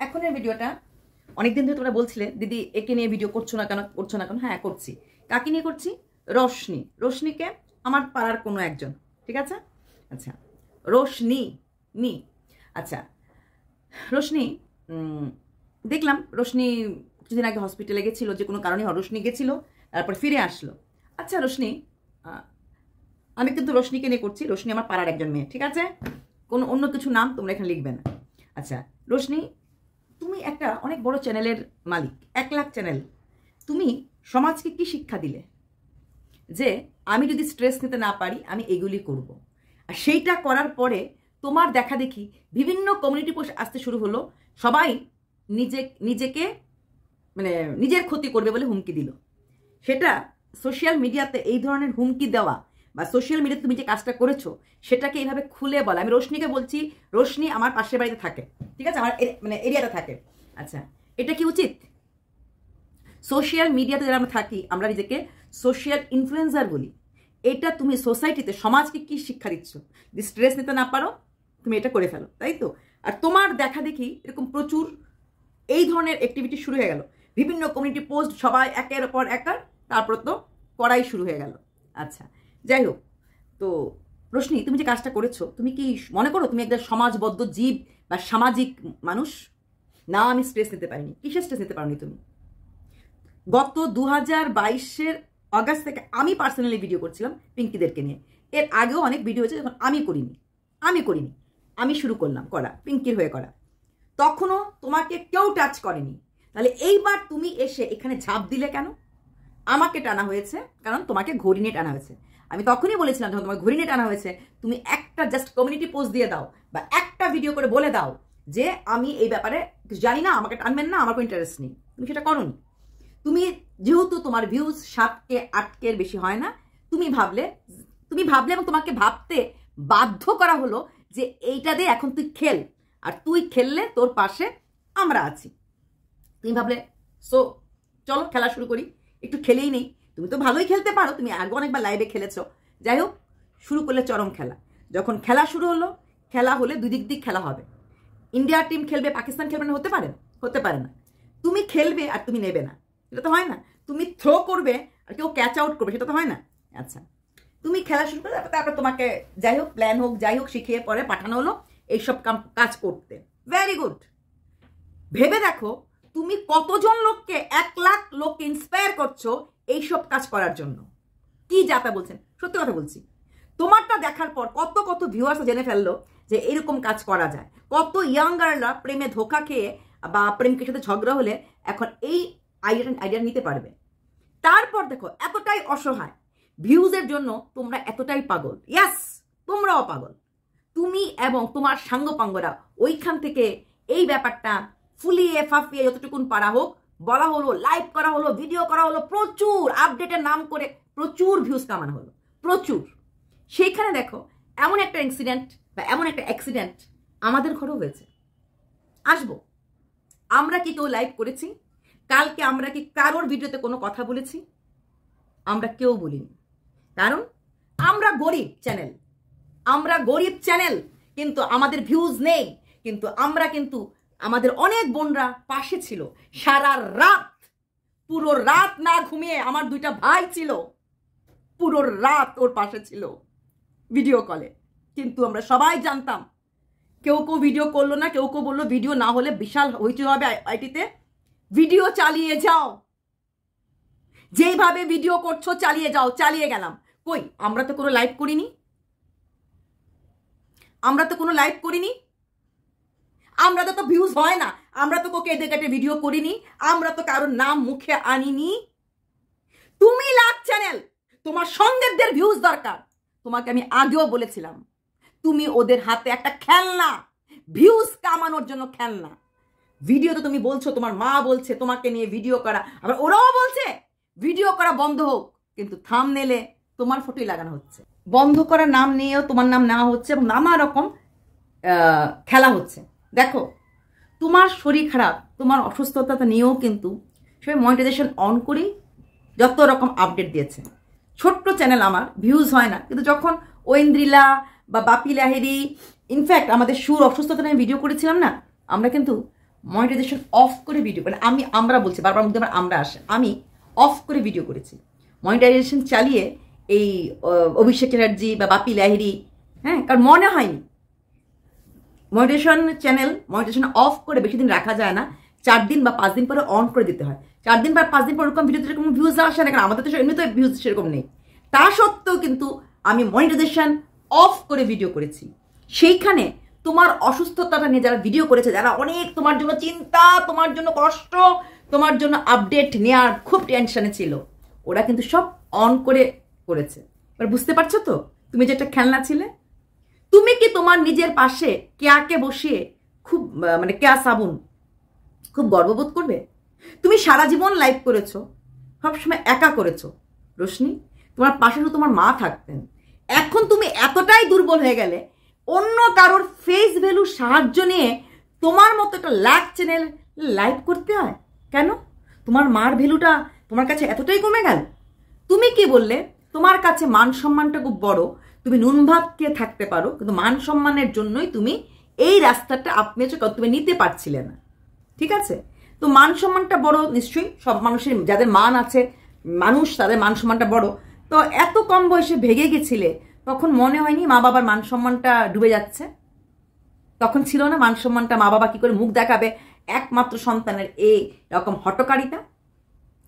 এখনের ভিডিওটা, অনেকদিন ধরে তোমরা বলছিলে, দিদি, একে নিয়ে ভিডিও করছ না কেন? করছ না কেন? হ্যাঁ করছি। কাকে নিয়ে করছি? রোশনি। রোশনিকে আমার পাড়ার কোনো একজন, ঠিক আছে? আচ্ছা রোশনি, নি। আচ্ছা রোশনি দেখলাম রোশনি কিছুদিন আগে হসপিটালে গেছিল, যে কোনো কারণে রোশনি গেছিল, তারপর ফিরে আসলো। আচ্ছা রোশনি আমি কিন্তু রোশনিকে নিয়ে করছি, রোশনি আমার পাড়ার একজন মেয়ে, ঠিক আছে? কোনো অন্য কিছু নাম তোমরা এখানে লিখবে না। আচ্ছা রোশনি তুমি একটা অনেক বড় চ্যানেলের মালিক, এক লাখ চ্যানেল। তুমি সমাজকে কি শিক্ষা দিলে? যে আমি যদি স্ট্রেস নিতে না পারি, আমি এগুলি করব। আর সেইটা করার পরে তোমার দেখা দেখি বিভিন্ন কমিউনিটি পোস্ট আসতে শুরু হলো, সবাই নিজে, নিজেকে মানে নিজের ক্ষতি করবে বলে হুমকি দিল। সেটা সোশ্যাল মিডিয়াতে এই ধরনের হুমকি দেওয়া বা সোশ্যাল মিডিয়াতে তুমি যে কাজটা করেছ, সেটাকে এইভাবে খুলে বলা। আমি রোশনিকে বলছি, রোশনি আমার পাশের বাড়িতে থাকে, ঠিক আছে? আমার মানে এরিয়াতে থাকে। আচ্ছা এটা কি উচিত? সোশ্যাল মিডিয়াতে যারা আমরা থাকি, আমরা নিজেকে সোশ্যাল ইনফ্লুয়েন্সার বলি। এটা তুমি সোসাইটিতে সমাজকে কি শিক্ষা দিচ্ছ? যদি স্ট্রেস নিতে না পারো, তুমি এটা করে ফেলো, তাই তো? আর তোমার দেখা দেখি এরকম প্রচুর এই ধরনের অ্যাক্টিভিটি শুরু হয়ে গেল। বিভিন্ন কমিউনিটি পোস্ট সবাই একের পর একার, তারপর তো করাই শুরু হয়ে গেল। আচ্ছা যাই হোক, তো রোশনি, তুমি যে কাজটা করেছ, তুমি কি মনে করো তুমি একটা সমাজবদ্ধ জীব বা সামাজিক মানুষ? না, আমি স্ট্রেস নিতে পারিনি। কিসের স্ট্রেস নিতে পারোনি তুমি? গত দু হাজার বাইশের অগাস্ট থেকে আমি পার্সোনালি ভিডিও করছিলাম পিঙ্কিদেরকে নিয়ে। এর আগেও অনেক ভিডিও হয়েছে যখন আমি করিনি। আমি করিনি। আমি শুরু করলাম করা, পিঙ্কির হয়ে করা। তখনও তোমাকে কেউ টাচ করেনি। তাহলে এইবার তুমি এসে এখানে ঝাঁপ দিলে কেন? আমাকে টানা হয়েছে, কারণ তোমাকে ঘড়ি নিয়ে টানা হয়েছে। আমি তখনই বলেছিলাম যখন তোমাকে ঘড়ি নিয়ে টানা হয়েছে, তুমি একটা জাস্ট কমিউনিটি পোস্ট দিয়ে দাও বা একটা ভিডিও করে বলে দাও যে আমি এই ব্যাপারে জানি না, আমাকে টানবেন না, আমার কোনো ইন্টারেস্ট নেই। তুমি সেটা করোনি। তুমি যেহেতু তোমার ভিউজ সাতকে আটকের বেশি হয় না, তুমি ভাবলে তুমি ভাবলে এবং তোমাকে ভাবতে বাধ্য করা হলো যে এইটা দিয়ে এখন তুই খেল, আর তুই খেললে তোর পাশে আমরা আছি। তুমি ভাবলে সো চলো, খেলা শুরু করি। একটু খেলেই নেই। তুমি তো ভালোই খেলতে পারো, তুমি আগে অনেকবার লাইভে খেলেছো। যাই হোক, শুরু করলে চরম খেলা। যখন খেলা শুরু হলো, খেলা হলে দুই দিক দিক খেলা হবে। ইন্ডিয়ার টিম খেলবে, পাকিস্তান খেলবে না, হতে পারে? হতে পারে না। তুমি খেলবে আর তুমি নেবে না। এটা তো হয় না। তুমি থ্রো করবে আর কেউ ক্যাচ আউট করবে, সেটা তো হয় না। আচ্ছা তুমি খেলা শুরু করে তারপর- তারপর তোমাকে যাই হোক প্ল্যান হোক, যাই হোক, শিখিয়ে পরে পাঠানো হলো এইসব কাজ করতে। ভেরি গুড ভেবে দেখো, তুমি কতজন লোককে, এক লাখ লোককে ইন্সপায়ার করছ এইসব কাজ করার জন্য। কি যাতা বলছেন? সত্যি কথা বলছি। তোমারটা দেখার পর কত কত ভিউয়ার্স জেনে ফেলল যে এরকম কাজ করা যায়। কত ইয়াঙ্গাররা প্রেমে ধোকা খেয়ে বা প্রেমকে সাথে ঝগড়া হলে এখন এই আইডিয়া আইডিয়া নিতে পারবে। তারপর দেখো, এতটাই অসহায়। ভিউজের জন্য তোমরা এতটাই পাগল। ইয়াস তোমরাও পাগল। তুমি এবং তোমার সাঙ্গপাঙ্গরা ওইখান থেকে এই ব্যাপারটা ফুলিয়ে ফাফিয়ে যতটুকুন পারা হোক বলা হলো লাইভ করা হলো ভিডিও করা হলো, প্রচুর আপডেটের নাম করে প্রচুর ভিউজ কামানো হলো, প্রচুর। সেইখানে দেখো, এমন একটা ইনসিডেন্ট বা এমন একটা অ্যাক্সিডেন্ট আমাদের ঘরেও হয়েছে। আসব। আমরা কি কেউ লাইভ করেছি? কালকে আমরা কি কারোর ভিডিওতে কোনো কথা বলেছি? আমরা কেউ বলিনি। কারণ আমরা গরিব চ্যানেল আমরা গরিব চ্যানেল কিন্তু আমাদের ভিউজ নেই। কিন্তু আমরা কিন্তু আমাদের অনেক বোনরা পাশে ছিল। সারা রাত, পুরো রাত না ঘুমিয়ে আমার দুইটা ভাই ছিল। পুরো রাত ওর পাশে ছিল ভিডিও কলে কিন্তু আমরা সবাই জানতাম, কেউ কেউ ভিডিও করল না, কেউ কেউ বলল ভিডিও না হলে বিশাল হইতে হবে আইটিতে। ভিডিও চালিয়ে যাও। যেইভাবে ভিডিও করছ চালিয়ে যাও, চালিয়ে গেলাম। কই, আমরা তো কোনো লাইভ করিনি? আমরা তো কোনো লাইভ করিনি? আমরা তো ভিউজ হয় না। আমরা তো কোকে এদের কাটে ভিডিও করিনি। আমরা তো কারোর নাম মুখে আনিনি। তুমি লাভ চ্যানেল তোমার সঙ্গেরদের ভিউজ দরকার। তোমাকে আমি আগেও বলেছিলাম, তুমি ওদের হাতে একটা খেলনা ভিউজ কামানোর জন্য খেলনা। ভিডিও তো তুমি বলছো, তোমার মা বলছে, তোমাকে নিয়ে ভিডিও করা। আবার ওরাও বলছে ভিডিও করা বন্ধ হোক, কিন্তু থাম নেলে তোমার ফটোই লাগানো হচ্ছে। বন্ধ করার নাম নিয়েও তোমার নাম নেওয়া হচ্ছে এবং নানা রকম খেলা হচ্ছে। দেখো, তোমার শরীর খারাপ, তোমার অসুস্থতা নিয়েও কিন্তু সে মনিটাইজেশন অন করেই যত রকম আপডেট দিয়েছে। ছোট্ট চ্যানেল আমার ভিউজ হয় না, কিন্তু যখন ঐন্দ্রিলা বা বাপি লাহেরি ইনফ্যাক্ট আমাদের সুর অসুস্থতা নিয়ে ভিডিও করেছিলাম না, আমরা কিন্তু মনিটাইজেশন অফ করে ভিডিও মানে আমি, আমরা বলছি, বারবার মধ্যে আবার আমরা আসে, আমি অফ করে ভিডিও করেছি। মনিটাইজেশন চালিয়ে এই অভিষেক চ্যাটার্জি বা বাপি লাহিরি হ্যাঁ কারণ মনে হয়নি মনিটেশন চ্যানেল মনিটেশন অফ করে বেশি দিন রাখা যায় না। চার দিন বা পাঁচ দিন পরে অন করে দিতে হয়। চার দিন বা পাঁচ দিন পর ওরকম ভিডিওতে এরকম ভিউজ আসে না, কারণ আমাদের তো এমনিতে ভিউজ সেরকম নেই। তা সত্ত্বেও কিন্তু আমি মনিটাইজেশন অফ করে ভিডিও করেছি। সেইখানে তোমার অসুস্থতাটা নিয়ে যারা ভিডিও করেছে, যারা অনেক তোমার জন্য চিন্তা, তোমার জন্য কষ্ট, তোমার জন্য আপডেট নেওয়ার খুব টেনশনে ছিল। ওরা কিন্তু সব অন করে করেছে। এবার বুঝতে পারছ তো? তুমি যেটা খেলনা ছিলে তুমি কি তোমার নিজের পাশে কেয়াকে বসিয়ে খুব মানে কেয়া সাবুন খুব গর্ববোধ করবে? তুমি সারা জীবন লাইভ করেছ, সবসময় একা করেছ। রোশনি, তোমার পাশে শুধু তোমার মা থাকতেন। এখন তুমি এতটাই দুর্বল হয়ে গেলে, অন্য কারোর ফেস ভ্যালু সাহায্য নিয়ে তোমার মতো একটা লাখ চ্যানেল লাইভ করতে হয়? কেন? তোমার মার ভ্যালুটা তোমার কাছে এতটাই কমে গেল? তুমি কি বললে? তোমার কাছে মান সম্মানটা খুব বড় তুমি নুন ভাত খেয়ে থাকতে পারো, কিন্তু মান সম্মানের জন্যই তুমি এই রাস্তাটা আপনি তুমি নিতে পারছিলে না। ঠিক আছে? তো মান সম্মানটা বড় নিশ্চয়ই, সব মানুষের, যাদের মান আছে, মানুষ তাদের মান সম্মানটা বড়। তো এত কম বয়সে ভেগে গেছিলে, তখন মনে হয়নি মা বাবার মান সম্মানটা ডুবে যাচ্ছে? তখন ছিল না মান সম্মানটা মা বাবা কী করে মুখ দেখাবে? একমাত্র সন্তানের এই রকম হটকারিতা?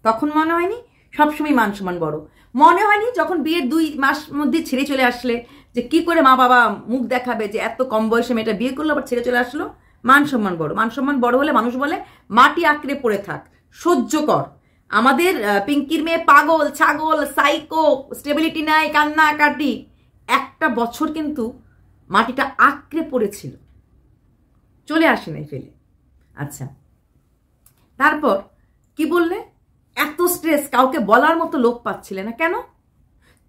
তখন মনে হয়নি? সবসময় মান সম্মান বড়। মনে হয়নি যখন বিয়ের দুই মাস মধ্যে ছেড়ে চলে আসলে যে কি করে মা বাবা মুখ দেখাবে যে এত কম বয়সে মেয়েটা বিয়ে করল, আবার ছেড়ে চলে আসলো? মান সম্মান বড়। মান সম্মান বড় হলে মানুষ বলে, মাটি আঁকড়ে পড়ে থাক, সহ্য কর। আমাদের পিঙ্কির মেয়ে পাগল, ছাগল সাইকো স্টেবিলিটি নাই, কান্না, কাটি। একটা বছর কিন্তু মাটিটা আঁকড়ে পড়েছিল। চলে আসে নাই ফেলে। আচ্ছা। তারপর কি বললে? এত স্ট্রেস কাউকে বলার মতো লোক পাচ্ছিলে না। কেন?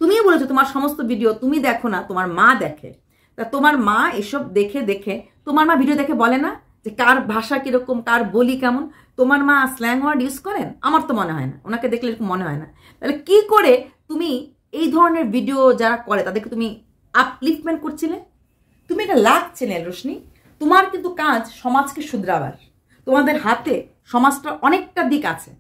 তুমি বলেছ তোমার সমস্ত ভিডিও তুমি দেখো না, তোমার মা দেখে। তা তোমার মা এসব দেখে দেখে, তোমার মা ভিডিও দেখে বলে না যে কার ভাষা কীরকম, কার বলি কেমন? তোমার মা স্ল্যাং ওয়ার্ড ইউজ করেন? আমার তো মনে হয় না। ওনাকে দেখলে এরকম মনে হয় না। তাহলে কি করে তুমি এই ধরনের ভিডিও যারা করে, তাদেরকে তুমি আপলিফমেন্ট করছিলে? তুমি এটা লাগছিলে রোশনি। তোমার কিন্তু কাজ সমাজকে শুধরাবার। তোমাদের হাতে সমাজটা অনেকটা দিক আছে।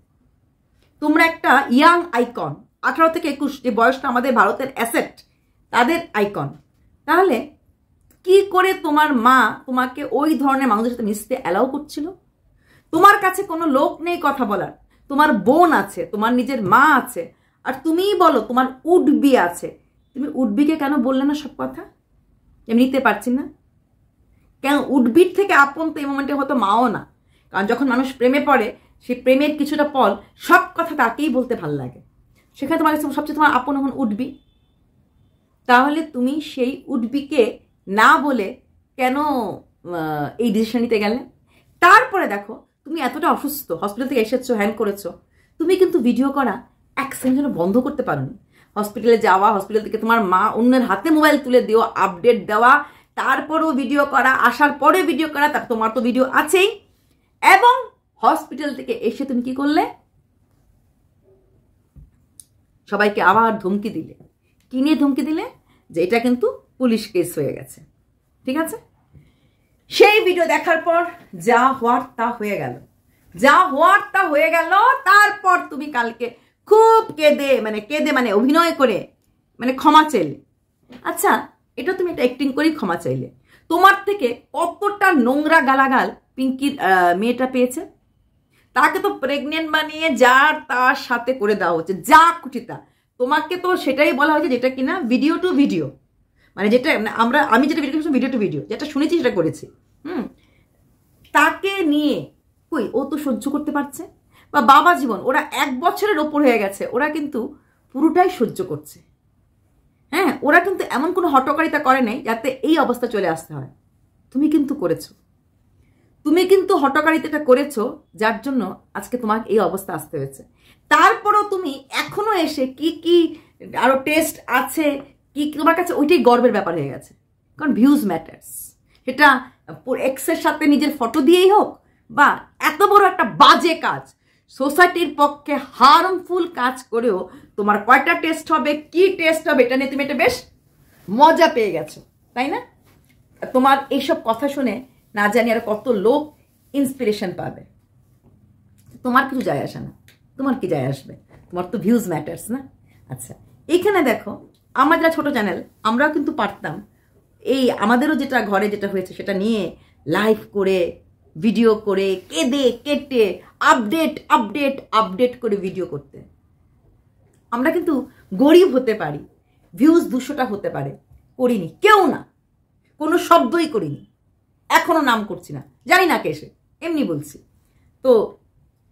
তোমরা একটা ইয়াং আইকন আঠারো থেকে একুশ যে বয়সটা আমাদের ভারতের অ্যাসেট তাদের আইকন তাহলে কি করে তোমার মা তোমাকে ওই ধরনের মানুষের সাথে মিশতে অ্যালাউ করছিল? তোমার কাছে কোনো লোক নেই কথা বলার। তোমার বোন আছে, তোমার নিজের মা আছে। আর তুমিই বলো, তোমার উডবি আছে। তুমি উডবিকে কেন বললে না সব কথা? আমি নিতে পারছি না? কেন উডবির থেকে আপন তো এই মোমেন্টে হয়তো মাও না। কারণ যখন মানুষ প্রেমে পড়ে সেই প্রেমের কিছুটা পল সব কথা তাকেই বলতে ভালো লাগে। সেখানে তোমার কাছে সবচেয়ে তোমার আপন এখন উঠবি তাহলে তুমি সেই উঠবিকে না বলে কেন এই ডিসিশন নিতে গেলে? তারপরে দেখো, তুমি এতটা অসুস্থ হসপিটাল থেকে এসেছ হ্যান করেছ, তুমি কিন্তু ভিডিও করা এক সেকেন্ড বন্ধ করতে পারোনি। হসপিটালে যাওয়া হসপিটাল থেকে তোমার মা অন্যের হাতে মোবাইল তুলে দেওয়া আপডেট দেওয়া, তারপরেও ভিডিও করা, আসার পরে ভিডিও করা, তার তোমার তো ভিডিও আছেই। এবং হসপিটাল থেকে এসে তুমি কি করলে? সবাইকে আবার ধমকি দিলে। কি নিয়ে ধমকি দিলে? যে এটা কিন্তু পুলিশ কেস হয়ে গেছে। ঠিক আছে? সেই ভিডিও দেখার পর যা হওয়ার তা হয়ে গেল। যা হওয়ার তা হয়ে গেল, তারপর তুমি কালকে খুব কেঁদে মানে কেঁদে মানে অভিনয় করে মানে ক্ষমা চাইলে। আচ্ছা এটা তুমি একটা অ্যাক্টিং করেই ক্ষমা চাইলে। তোমার থেকে কতটা নোংরা গালাগাল পিঙ্কির মেয়েটা পেয়েছে? তাকে তো প্রেগনেন্ট বানিয়ে যার তার সাথে করে দেওয়া হচ্ছে, যা খুশিতা তোমাকে তো সেটাই বলা হয়েছে যেটা কিনা ভিডিও টু ভিডিও মানে যেটা মানে আমরা, আমি যেটা ভিডিও করেছি ভিডিও টু ভিডিও যেটা শুনেছি, সেটা করেছি। হুম? তাকে নিয়ে, কই, ও তো সহ্য করতে পারছে? বা বাবা জীবন, ওরা এক বছরের ওপর হয়ে গেছে, ওরা কিন্তু পুরোটাই সহ্য করছে। হ্যাঁ ওরা কিন্তু এমন কোনো হটকারিতা করে নাই যাতে এই অবস্থা চলে আসতে হয়। তুমি কিন্তু করেছ। তুমি কিন্তু হটকারিতাটা করেছ, যার জন্য আজকে তোমার এই অবস্থা আসতে হয়েছে। তারপরও তুমি এখনও এসে কি কি আরও টেস্ট আছে, কি কি তোমার কাছে ওইটাই গর্বের ব্যাপার হয়ে গেছে। কারণ ভিউজ ম্যাটার্স সেটা এক্সের সাথে নিজের ফটো দিয়েই হোক, বা এত বড় একটা বাজে কাজ সোসাইটির পক্ষে হার্মফুল কাজ করেও তোমার কয়টা টেস্ট হবে, কি টেস্ট হবে, এটা নিয়ে তুমি এটা বেশ মজা পেয়ে গেছো, তাই না? তোমার এইসব কথা শুনে না জানি আর কত লোক ইন্সপিরেশন পাবে। তোমার কিছু যায় আসে না। তোমার কি যায় আসবে? তোমার তো ভিউজ ম্যাটার্স না? আচ্ছা এখানে দেখো, আমার যারা ছোটো চ্যানেল আমরাও কিন্তু পারতাম। এই আমাদেরও যেটা ঘরে যেটা হয়েছে, সেটা নিয়ে লাইভ করে ভিডিও করে, কেঁদে, কেটে আপডেট আপডেট আপডেট করে ভিডিও করতে। আমরা কিন্তু গরিব হতে পারি। ভিউজ দুশোটা হতে পারে। করিনি। কেউ না। কোনো শব্দই করিনি। এখনও নাম করছি না। জানি না কেসে এমনি বলছি। তো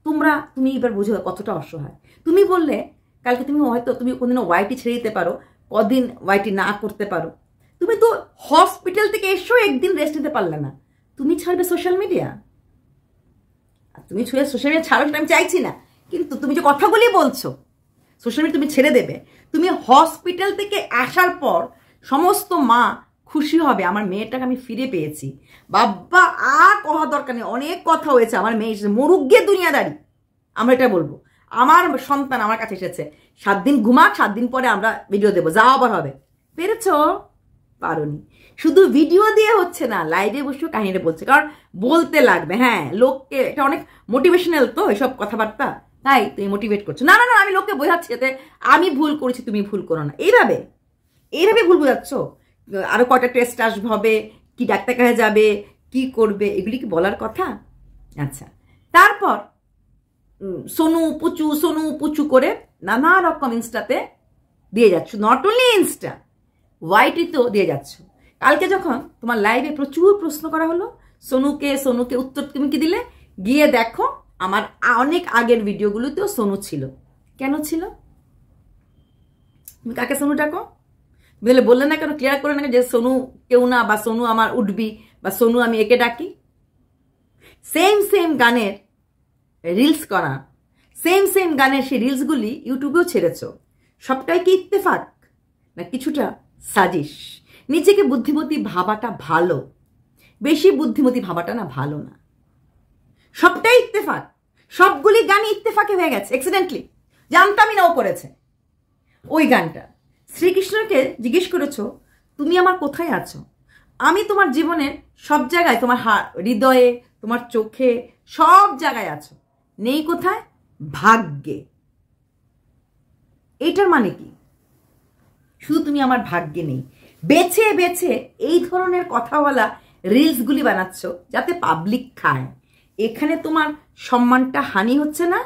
তোমরা, তুমি এবার বুঝো কতটা অসহায়। তুমি বললে, কালকে তুমি হয়তো, তুমি কোনদিনও ওয়াইটি ছেড়ে দিতে পারো, কদিন ওয়াইটি না করতে পারো। তুমি তো হসপিটাল থেকে এসেও একদিন রেস্ট নিতে পারলে না। তুমি ছাড়বে সোশ্যাল মিডিয়া তুমি ছুঁয়ে সোশ্যাল মিডিয়া ছাড়ো সেটা আমি চাইছি না। কিন্তু তুমি যে কথাগুলি বলছো সোশ্যাল মিডিয়া তুমি ছেড়ে দেবে। তুমি হসপিটাল থেকে আসার পর সমস্ত মা খুশি হবে, আমার মেয়েটাকে আমি ফিরে পেয়েছি। বাবা, আর কথা দরকার নেই, অনেক কথা হয়েছে। আমার মেয়ে এসেছে, মরুক গিয়ে দুনিয়াদারি। আমরা এটা বলব। আমার সন্তান আমার কাছে এসেছে। সাত দিন ঘুমাক, সাত দিন পরে আমরা ভিডিও দেবো। যা আবার হবে। পেরেছ? পারোনি। শুধু ভিডিও দিয়ে হচ্ছে না লাইভে বসে কাহিনীটা বলছে। কারণ বলতে লাগবে হ্যাঁ লোককে এটা অনেক মোটিভেশনাল তো এসব কথাবার্তা। তাই তুমি মোটিভেট করছ। না না না, আমি লোককে বোঝাচ্ছি যাতে আমি ভুল করেছি, তুমি ভুল করো না। এইভাবে এইভাবে ভুল বোঝাচ্ছ? আরও কটা টেস্ট আসবে, হবে, কি ডাক্তার কাছে যাবে, কি করবে, এগুলি কি বলার কথা? আচ্ছা তারপর সোনু পুচু সোনু পুচু করে নানা রকম ইনস্টাতে দিয়ে যাচ্ছ। নট অনলি ইনস্টা ওয়াইটিতেও দিয়ে যাচ্ছ। কালকে যখন তোমার লাইভে প্রচুর প্রশ্ন করা হলো, সোনুকে সোনুকে উত্তর তুমি কি দিলে? গিয়ে দেখো, আমার অনেক আগের ভিডিওগুলোতেও সোনু ছিল। কেন ছিল? তুমি কাকে সোনু ডাকো? বুঝলে বললে না কেন? ক্লিয়ার করে না যে সোনু কেউ না বা সোনু আমার উঠবি বা সোনু আমি একে ডাকি। সেম সেম গানের রিলস করা সেম সেম গানের সেই রিলসগুলি ইউটিউবেও ছেড়েছ। সবটাই কি ইত্তেফাক? না কিছুটা সাজিস নিজেকে বুদ্ধিমতী ভাবাটা ভালো। বেশি বুদ্ধিমতী ভাবাটা না ভালো না। সবটাই ইত্তেফাক। সবগুলি গানই ইত্তেফাকে হয়ে গেছে অ্যাক্সিডেন্টলি জানতামই না ও করেছে। ওই গানটা। শ্রীকৃষ্ণকে জিজ্ঞেস করেছ, তুমি আমার কোথায় আছো? আমি তোমার জীবনের সব জায়গায়, তোমার হৃদয়ে, তোমার চোখে সব জায়গায় আছো। নেই কোথায়? ভাগ্যে। এইটার মানে কি? শুধু তুমি আমার ভাগ্যে নেই। বেছে বেছে এই ধরনের কথা বলা রিলসগুলি বানাচ্ছ যাতে পাবলিক খায়। এখানে তোমার সম্মানটা হানি হচ্ছে না,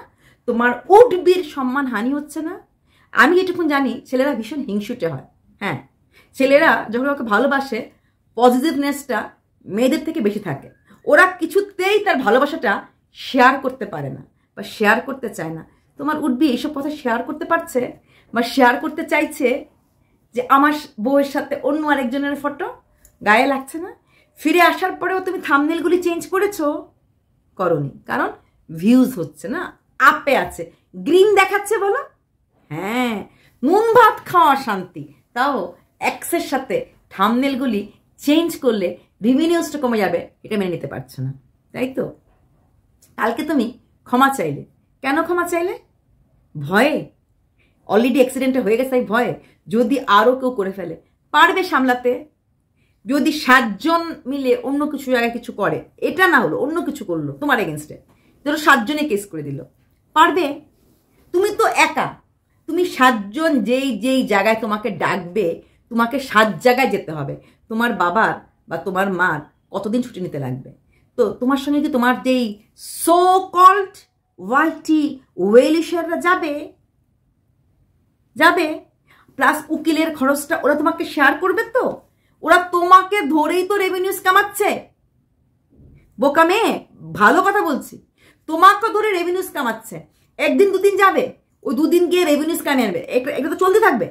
তোমার উডবির সম্মান হানি হচ্ছে না আমি এটুকুন জানি, ছেলেরা ভীষণ হিংসুটে হয় হ্যাঁ। ছেলেরা যখন ওকে ভালোবাসে পজিটিভনেসটা মেয়েদের থেকে বেশি থাকে। ওরা কিছুতেই তার ভালোবাসাটা শেয়ার করতে পারে না, বা শেয়ার করতে চায় না। তোমার উঠবি এইসব কথা শেয়ার করতে পারছে, বা শেয়ার করতে চাইছে যে আমার বউয়ের সাথে অন্য আরেকজনের ফটো গায়ে লাগছে না? ফিরে আসার পরেও তুমি থামনেলগুলি চেঞ্জ করেছ? করনি। কারণ ভিউজ হচ্ছে না, আপে আছে। গ্রিন দেখাচ্ছে বলো হ্যাঁ নুন ভাত খাওয়া শান্তি। তাও এক্সের সাথে থামনেলগুলি চেঞ্জ করলে রিভিনিউজটা কমে যাবে, এটা মেনে নিতে পারছ না, তাই তো? কালকে তুমি ক্ষমা চাইলে। কেন ক্ষমা চাইলে? ভয়ে। অলরেডি অ্যাক্সিডেন্টটা হয়ে গেছে, তাই ভয়ে। যদি আরও কেউ করে ফেলে, পারবে সামলাতে। যদি সাতজন মিলে অন্য কিছু জায়গায় কিছু করে, এটা না হলো, অন্য কিছু করল তোমার এগেনস্টে ধরো সাতজনে কেস করে দিল। পারবে? তুমি তো একা। তুমি সাতজন যেই যেই জায়গায় তোমাকে ডাকবে, তোমাকে সাত জায়গায় যেতে হবে। তোমার বাবার বা তোমার মার কতদিন ছুটি নিতে লাগবে? তো তোমার সঙ্গে কি তোমার যেই সো কল্ড ওয়াইটি ওয়েলিশাররা যাবে? যাবে? প্লাস উকিলের খরচটা ওরা তোমাকে শেয়ার করবে তো? ওরা তোমাকে ধরেই তো রেভিনিউজ কামাচ্ছে। বোকা মেয়ে, ভালো কথা বলছি। তোমাকে ধরে রেভিনিউজ কামাচ্ছে। একদিন দুদিন যাবে। ওই দুদিন গিয়ে রেভিনিউজ কামিয়ে আনবে। এটা তো চলতে থাকবে।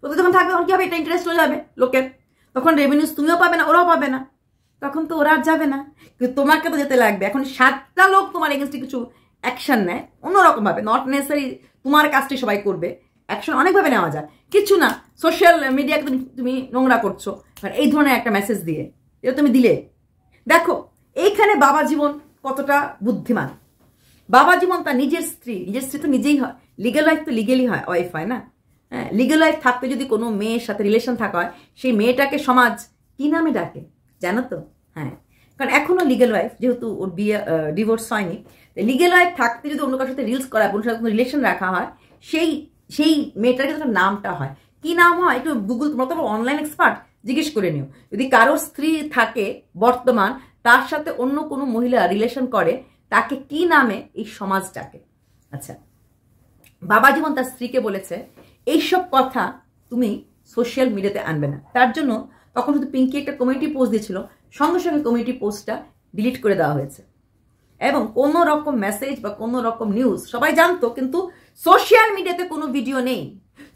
তো যখন থাকবে, তখন কি হবে? এটা ইন্টারেস্ট হয়ে যাবে লোকের তখন রেভিনিউজ তুমিও পাবে না, ওরাও পাবে না। তখন তো ওরা আর যাবে না। কিন্তু তোমাকে তো যেতে লাগবে। এখন সাতটা লোক তোমার এগেনস্টে কিছু অ্যাকশন নেয়, অন্যরকমভাবে। নট নেসেসারি তোমার কাজটি সবাই করবে। অ্যাকশন অনেকভাবে নেওয়া যায়। কিছু না সোশ্যাল মিডিয়াকে তুমি তুমি নোংরা করছ। এই ধরনের একটা মেসেজ দিয়ে, এটা তুমি দিলে। দেখো, এইখানে বাবা জীবন কতটা বুদ্ধিমান। বাবা জীবন তার নিজের স্ত্রী নিজের স্ত্রী তো নিজেই হয়। লিগেল ওয়াইফ তো লিগেলই হয় ওয়াইফ হয় না? হ্যাঁ লিগেল ওয়াইফ থাকতে যদি কোনো মেয়ের সাথে রিলেশন থাকা হয়, সেই মেয়েটাকে সমাজ কি নামে ডাকে? জানো তো? হ্যাঁ। কারণ এখনও লিগেল ওয়াইফ যেহেতু ওর বিয়ে ডিভোর্স হয়নি লিগেল ওয়াইফ থাকতে যদি অন্য কারোর সাথে রিলস করা অন্য সাথে কোনো রিলেশন রাখা হয়, সেই সেই মেয়েটার কিন্তু নামটা হয়। কি নাম হয়? একটু গুগল তোমরা তো অনলাইন এক্সপার্ট জিজ্ঞেস করে নিও। যদি কারোর স্ত্রী থাকে বর্তমান, তার সাথে অন্য কোনো মহিলা রিলেশন করে তাকে কি নামে এই সমাজটাকে? আচ্ছা বাবা যেমন তার স্ত্রীকে বলেছে, এইসব কথা তুমি সোশ্যাল মিডিয়াতে আনবে না। তার জন্য তখন শুধু পিঙ্কি একটা কমিউনিটি পোস্ট দিয়েছিল, সঙ্গে সঙ্গে কমিউনিটি পোস্টটা ডিলিট করে দেওয়া হয়েছে। এবং কোনো রকম মেসেজ বা কোনো রকম নিউজ সবাই জানতো, কিন্তু সোশ্যাল মিডিয়াতে কোনো ভিডিও নেই।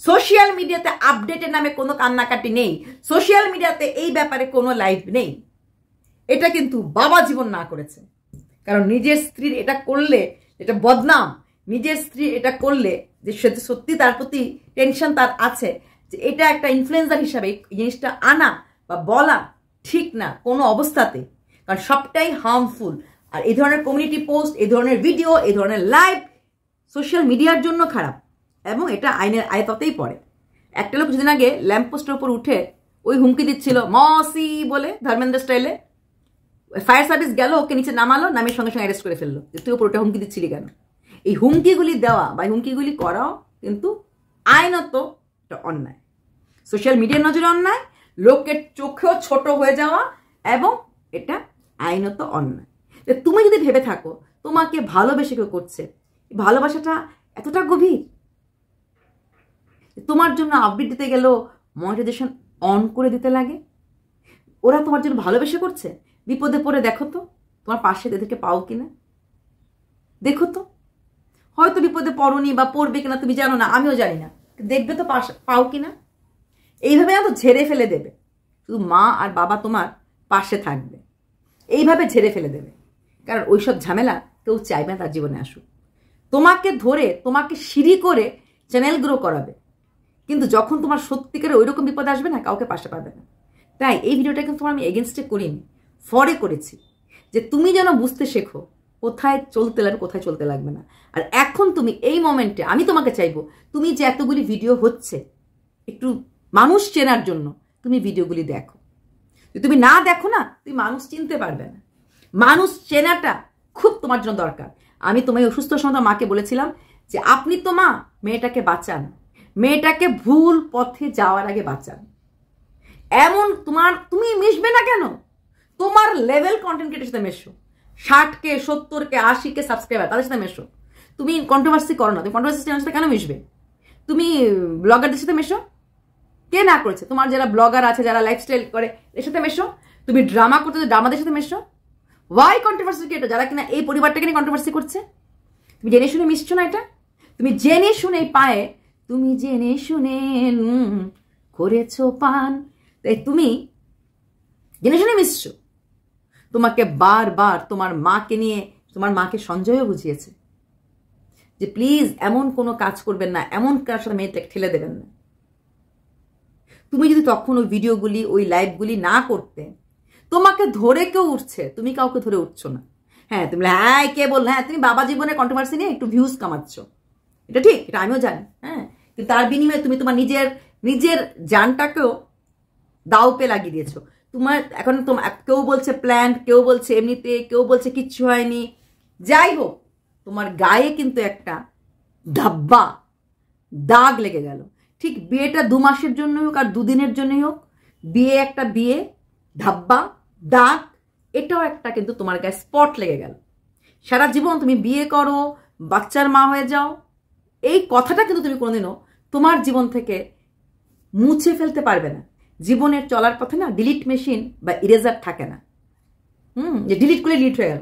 সোশ্যাল মিডিয়াতে আপডেটের নামে কোনো কান্নাকাটি নেই। সোশ্যাল মিডিয়াতে এই ব্যাপারে কোনো লাইভ নেই। এটা কিন্তু বাবা জীবন না করেছে। কারণ নিজের স্ত্রীর এটা করলে, এটা বদনাম। নিজের স্ত্রী এটা করলে যে সত্যি তার প্রতি টেনশন তার আছে, যে এটা একটা ইনফ্লুয়েন্সার হিসাবে জিনিসটা আনা বা বলা ঠিক না কোনো অবস্থাতে। কারণ সবটাই হার্মফুল আর এই ধরনের কমিউনিটি পোস্ট এই ধরনের ভিডিও এই ধরনের লাইভ সোশ্যাল মিডিয়ার জন্য খারাপ। এবং এটা আইনের আয়ততেই পড়ে। একটা লোক কিছুদিন আগে ল্যাম্পপোস্টের উপর উঠে ওই হুমকি দিচ্ছিল, মসি বলে ধর্মেন্দ্র স্টাইলে। ফায়ার সার্ভিস গেল, ওকে নিচে নামালো নামের সঙ্গে সঙ্গে অ্যারেস্ট করে ফেলল। তুই ওপর ওটা হুমকি দিচ্ছিলি কেন? এই হুমকিগুলি দেওয়া বা হুমকিগুলি করাও কিন্তু আইনত এটা অন্যায়। সোশ্যাল মিডিয়ার নজরে অন্যায় লোকের চোখেও ছোট হয়ে যাওয়া এবং এটা আইনত অন্যায়। তুমি যদি ভেবে থাকো, তোমাকে ভালোবেসে কেউ করছে ভালোবাসাটা এতটা গভীর? তোমার জন্য আপডেট দিতে গেলেও মনিটাইজেশন অন করে দিতে লাগে? ওরা তোমার জন্য ভালোবেসে করছে? বিপদে পড়ে দেখো তো, তোমার পাশে এদেরকে পাও কিনা? দেখো তো, হয়তো বিপদে পড়নি বা পড়বে কিনা তুমি জানো না, আমিও জানি না। দেখবে তো পাও কিনা? এইভাবে না তো ঝেড়ে ফেলে দেবে। শুধু মা আর বাবা তোমার পাশে থাকবে। এইভাবে ঝেড়ে ফেলে দেবে। কারণ ওইসব ঝামেলা কেউ চাইবে না তার জীবনে আসুক। তোমাকে ধরে, তোমাকে সিঁড়ি করে চ্যানেল গ্রো করাবে। কিন্তু যখন তোমার সত্যিকারে ওই রকম বিপদ আসবে না, কাউকে পাশে পাবে না। তাই এই ভিডিওটা কিন্তু তোমার আমি এগেনস্টে করিনি। ফরে করেছি যে তুমি যেন বুঝতে শেখো, কোথায় চলতে লাগবে, কোথায় চলতে লাগবে না। আর এখন তুমি এই মোমেন্টে, আমি তোমাকে চাইব, তুমি যে এতগুলি ভিডিও হচ্ছে, একটু মানুষ চেনার জন্য তুমি ভিডিওগুলি দেখো। তুমি না দেখো না, তুমি মানুষ চিনতে পারবে না। মানুষ চেনাটা খুব তোমার জন্য দরকার। আমি তোমায় অসুস্থ সময় মাকে বলেছিলাম যে, আপনি তো মা, মেয়েটাকে বাঁচান। মেয়েটাকে ভুল পথে যাওয়ার আগে বাঁচান। এমন তোমার, তুমি মিশবে না কেন? তোমার লেভেল কন্টেন্ট ক্রিয়েটার সাথে মেশো। ষাটকে, সত্তরকে, আশিকে সাবস্ক্রাইবার তাদের সাথে মেশো। তুমি কন্ট্রোভার্সি করো না, তুমি কন্ট্রোভার্সি চ্যানেলের সাথে কেন মিশবে? তুমি ব্লগারদের সাথে মেশো? কে না করেছে? তোমার যারা ব্লগার আছে, যারা লাইফস্টাইল করে, এর সাথে মেশো? তুমি ড্রামা করতে ড্রামাদের সাথে মেশো? ওয়াই কন্ট্রোভার্সি ক্রিয়েটর যারা কিনা এই পরিবারটাকে নিয়ে কন্ট্রোভার্সি করছে? তুমি জেনে শুনে মিশছো না এটা? তুমি জেনে শুনে পায়ে, তুমি জেনে শুনে করেছ পান। তাই তুমি জেনে শুনে মিশছো। তোমাকে বারবার তোমার মাকে নিয়ে, তোমার মাকে সঞ্জয়ও বুঝিয়েছে যে প্লিজ এমন কোনো কাজ করবেন না, এমন সাথে মেয়েটাকে ঠেলে দেবেন না। তুমি যদি তখন ওই ভিডিওগুলি, ওই লাইভগুলি না করতে, তোমাকে ধরে কেউ উঠছে, তুমি কাউকে ধরে উঠছো না। হ্যাঁ তুমি হ্যাঁ কে বল হ্যাঁ তুমি বাবা জীবনে কন্ট্রোভার্সি নিয়ে একটু ভিউজ কামাচ্ছ। এটা ঠিক, এটা আমিও জানি হ্যাঁ। কিন্তু তার বিনিময়ে তুমি তোমার নিজের নিজের জানটাকেও দাওপে লাগিয়ে দিয়েছ। তোমার, এখন তোমার কেউ বলছে প্ল্যান কেউ বলছে এমনিতে, কেউ বলছে কিচ্ছু হয়নি। যাই হোক, তোমার গায়ে কিন্তু একটা ধাব্বা, দাগ লেগে গেল। ঠিক বিয়েটা দু মাসের জন্যই হোক আর দুদিনের জন্যই হোক, বিয়ে একটা বিয়ে, ধাব্বা, দাগ, এটাও একটা কিন্তু তোমার গায়ে স্পট লেগে গেল। সারা জীবন তুমি বিয়ে করো, বাচ্চার মা হয়ে যাও, এই কথাটা কিন্তু তুমি কোনোদিনও তোমার জীবন থেকে মুছে ফেলতে পারবে না। জীবনের চলার পথে না ডিলিট মেশিন বা ইরেজার থাকে না। হুম, যে ডিলিট করে ডিলিট হয়ে গেল।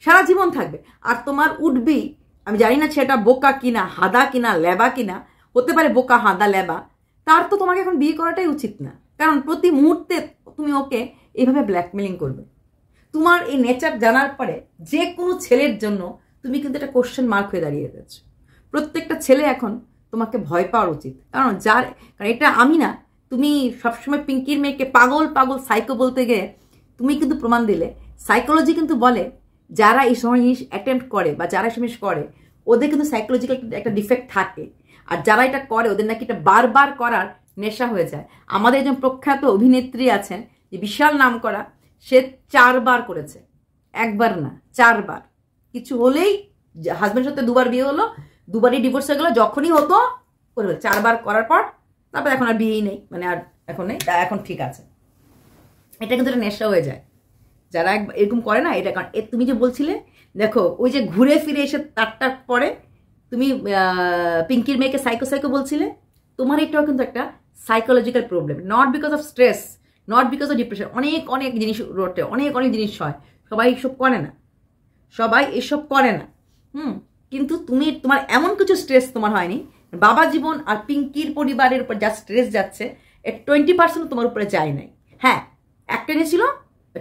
সারা জীবন থাকবে। আর তোমার উঠবি আমি জানি না সেটা বোকা কিনা, হাদা কিনা, লেবা কিনা, হতে পারে বোকা, হাদা, লেবা। তার তো তোমাকে এখন বিয়ে করাটাই উচিত না। কারণ প্রতি মুহূর্তে তুমি ওকে এইভাবে ব্ল্যাকমেলিং করবে। তোমার এই নেচার জানার পরে যে কোনো ছেলের জন্য তুমি কিন্তু একটা কোশ্চেন মার্ক হয়ে দাঁড়িয়ে গেছো প্রত্যেকটা ছেলে এখন তোমাকে ভয় পাওয়ার উচিত। কারণ যার, কারণ এটা আমি না তুমি সবসময় পিঙ্কির মেয়েকে পাগল পাগল সাইকো বলতে গিয়ে তুমি কিন্তু প্রমাণ দিলে। সাইকোলজি কিন্তু বলে যারা এই সময় জিনিস অ্যাটেম্প করে বা যারা জিনিস করে, ওদের কিন্তু সাইকোলজিক্যাল একটা ডিফেক্ট থাকে। আর যারা এটা করে, ওদের নাকি এটা বারবার করার নেশা হয়ে যায়। আমাদের একজন প্রখ্যাত অভিনেত্রী আছেন, যে বিশাল নাম করা সে চারবার করেছে। একবার না, চারবার। কিছু হলেই হাজব্যান্ডের সাথে দুবার বিয়ে হলো, দুবারই ডিভোর্স হয়ে গেলো, যখনই হতো চারবার করার পর তারপর এখন আর বিয়েই নেই। মানে আর এখন নেই, তা এখন ঠিক আছে। এটা কিন্তু একটা নেশা হয়ে যায়। যারা এক- এরকম করে না, এটা কারণ তুমি যে বলছিলে, দেখো, ওই যে ঘুরে ফিরে এসে তারটার পরে তুমি পিঙ্কির মেয়েকে সাইকো সাইকো বলছিলে, তোমার এটাও কিন্তু একটা psychological problem not because of stress not because of depression অনেক অনেক জিনিস রোটে, অনেক অনেক জিনিস হয়। সবাই এসব করে না। সবাই এসব করে না। হুম? কিন্তু তুমি তোমার এমন কিছু স্ট্রেস তোমার হয়নি বাবা জীবন আর পিঙ্কির পরিবারের উপর যা স্ট্রেস যাচ্ছে টোয়েন্টি পার্সেন্ট তোমার উপরে যায় নাই। হ্যাঁ একটা ছিল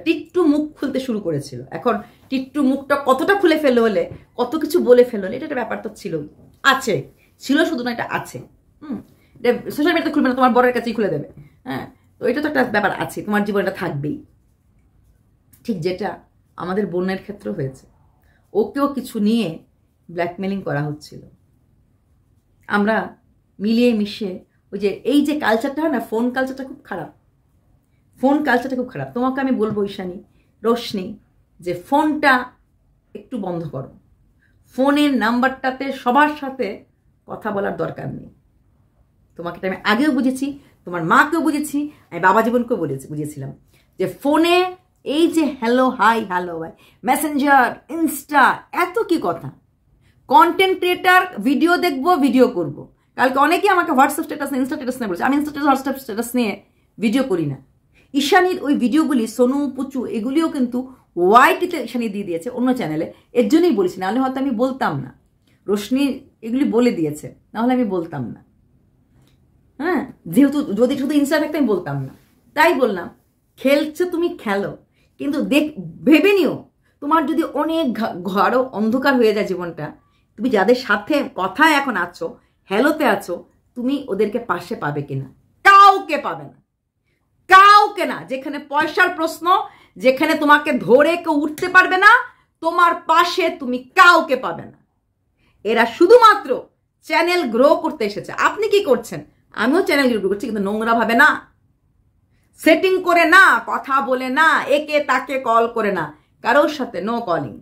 টিট্টু মুখ খুলতে শুরু করেছিল। এখন টিট্টু মুখটা কতটা খুলে ফেলো হলে, কত কিছু বলে ফেলো এটা একটা ব্যাপার তো ছিল আছে, ছিল শুধু না, এটা আছে। হুম সোশ্যাল মিডিয়াতে খুলবে না, তোমার বরের কাছেই খুলে দেবে। হ্যাঁ তো এটা তো একটা ব্যাপার আছে, তোমার জীবনটা থাকবেই। ঠিক যেটা আমাদের বোনের ক্ষেত্রে হয়েছে। ওকেও কিছু নিয়ে ব্ল্যাকমেলিং করা হচ্ছিল। আমরা মিলিয়ে মিশে ওই যে এই যে কালচারটা হয় না ফোন কালচারটা খুব খারাপ। ফোন কালচারটা খুব খারাপ। তোমাকে আমি বলব ঈশানী, রোশনি, যে ফোনটা একটু বন্ধ করো। ফোনের নাম্বারটাতে সবার সাথে কথা বলার দরকার নেই। তোমাকে আমি আগেও বুঝেছি, তোমার মাকেও বুঝেছি, আমি বাবা জীবনকেও বুঝেছি বুঝেছিলাম। যে ফোনে এই যে হ্যালো হাই হ্যালো ভাই মেসেঞ্জার ইনস্টা এত কি কথা? কন্টেন্ট ক্রিয়েটার ভিডিও দেখব ভিডিও করব। কালকে অনেকেই আমাকে হোয়াটসঅ্যাপ স্ট্যাটাস ইনস্টা স্ট্যাটাস নিয়ে বলছে, আমি ইনস্টা হোয়াটসঅ্যাপ স্ট্যাটাস নিয়ে ভিডিও করি না। ঈশানীর ওই ভিডিওগুলি সোনু, পুচু, এগুলিও কিন্তু ওয়াইটিতে ঈশানী দিয়ে দিয়েছে অন্য চ্যানেলে এর জন্যই বলেছি, নাহলে হয়তো আমি বলতাম না। রোশনি এগুলি বলে দিয়েছে, নাহলে আমি বলতাম না। হ্যাঁ যেহেতু যদি শুধু ইনস্টা থাকতে, আমি বলতাম না। তাই বললাম, খেলছো তুমি, খেলো। কিন্তু দেখ, ভেবে নিও, তোমার যদি অনেক ঘর অন্ধকার হয়ে যায় জীবনটা তুমি যাদের সাথে কথায় এখন আছো হ্যালোতে আছো, তুমি ওদেরকে পাশে পাবে কিনা? কাউকে পাবে না। কাউকে না। যেখানে পয়সার প্রশ্ন, যেখানে তোমাকে ধরে কেউ উঠতে পারবে না, তোমার পাশে তুমি কাউকে পাবে না। এরা শুধুমাত্র চ্যানেল গ্রো করতে এসেছে। আপনি কি করছেন? আমিও চ্যানেল গ্রো করছি, কিন্তু নোংরা ভাবে না। সেটিং করে না, কথা বলে না, একে তাকে কল করে না। কারোর সাথে নো কলিং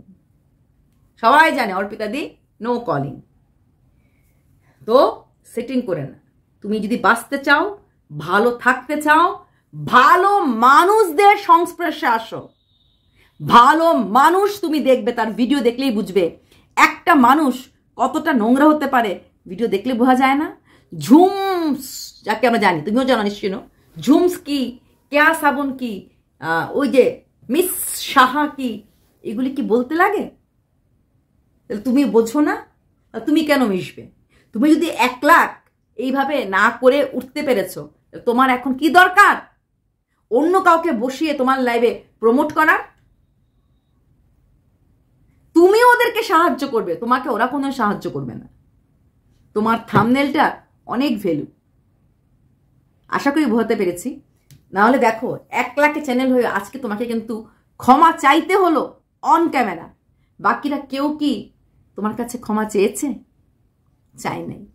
সবাই জানে, অর্পিতা দি নো কলিং তো সেটিং করে না। তুমি যদি বাঁচতে চাও, ভালো থাকতে চাও, ভালো মানুষদের সংস্পর্শে আসো। ভালো মানুষ তুমি দেখবে, তার ভিডিও দেখলেই বুঝবে। একটা মানুষ কতটা নোংরা হতে পারে ভিডিও দেখলে বোঝা যায় না। ঝুমস, যাকে আমরা জানি, তুমিও জানো নিশ্চয় ঝুমস কি, কেয়া সাবুন কি ওই যে মিস সাহা কি, এগুলি কি বলতে লাগে? তাহলে তুমি বোঝো না? তুমি কেন মিশবে? তুমি যদি এক লাখ এইভাবে না করে উঠতে পেরেছ তোমার এখন কি দরকার? অন্য কাউকে বসিয়ে তোমার লাইভে প্রমোট করার? তুমি ওদেরকে সাহায্য করবে, তোমাকে ওরা কোনো সাহায্য করবে না। তোমার থামনেলটা অনেক ভ্যালু আশা করি বোঝাতে পেরেছি। নাহলে দেখো, এক লাখে চ্যানেল হয়ে আজকে তোমাকে কিন্তু ক্ষমা চাইতে হলো অন ক্যামেরা বাকিরা কেউ কি তোমার কাছে ক্ষমা চেয়েছে? চাই নাই।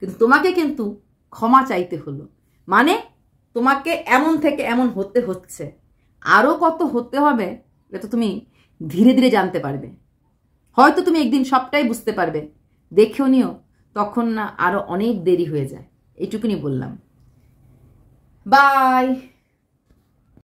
কিন্তু তোমাকে কিন্তু ক্ষমা চাইতে হলো। মানে তোমাকে এমন থেকে এমন হতে হচ্ছে। আরও কত হতে হবে এটা তো তুমি ধীরে ধীরে জানতে পারবে। হয়তো তুমি একদিন সবটাই বুঝতে পারবে। দেখেও নিও, তখন না আরও অনেক দেরি হয়ে যায়। এইটুকুনি বললাম। বাই!